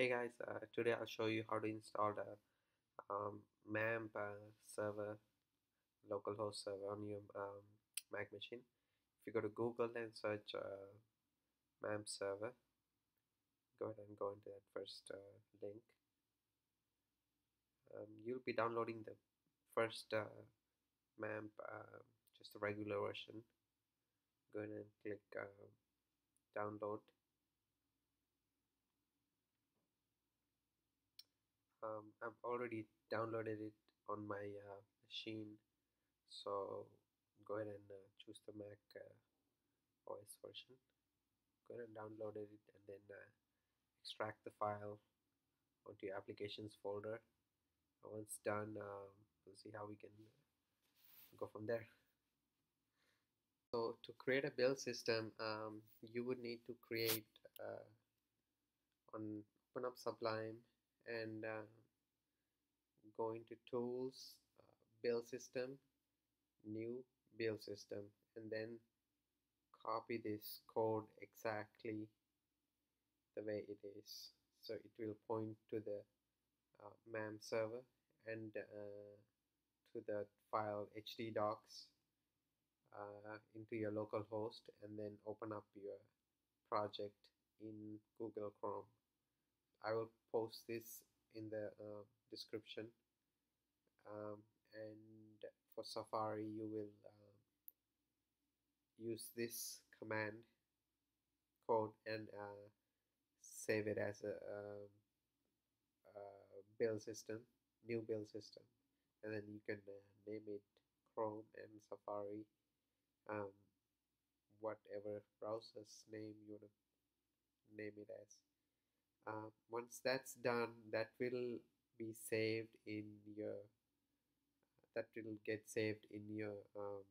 Hey guys, uh, today I'll show you how to install the um, MAMP uh, server, localhost server on your um, Mac machine. If you go to Google and search uh, MAMP server, go ahead and go into that first uh, link. Um, you'll be downloading the first uh, MAMP, uh, just the regular version. Go ahead and click uh, download um, I've already downloaded it on my uh, machine. So go ahead and uh, choose the Mac uh, OS version. Go ahead and download it and then uh, extract the file onto your applications folder. Once done um, we'll see how we can go from there. So to create a build system um, you would need to create uh, on open up Sublime and uh, go into tools uh, build system new build system and then copy this code exactly the way it is. So it will point to the uh, MAMP server and uh, to the file htdocs uh, into your local host and then open up your project in Google Chrome I will post this in the uh, description. Um, and for Safari you will uh, use this command code and uh, save it as a, um, build system new build system. And then you can uh, name it Chrome and Safari um, whatever browser's name you want to name it as uh, once that's done that will be saved in your that will get saved in your um,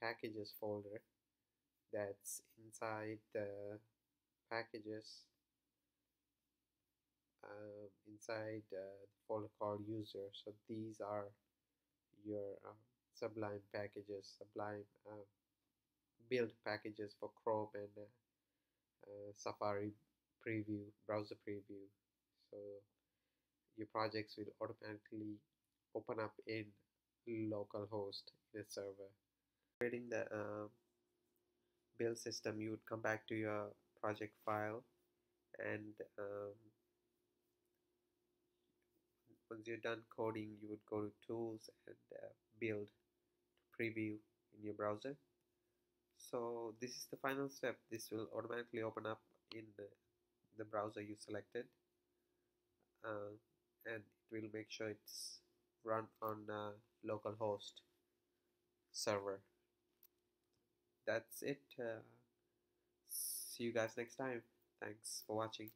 packages folder that's inside the packages uh, inside uh, the folder called user. So these are your uh, sublime packages sublime uh, build packages for chrome and uh, uh, safari preview browser preview. So your projects will automatically open up in localhost in a server. Creating the uh, build system you would come back to your project file and um, once you're done coding you would go to tools and uh, build to preview in your browser. So this is the final step. This will automatically open up in the the browser you selected uh, and it will make sure it's run on uh, localhost server. That's it uh, see you guys next time. Thanks for watching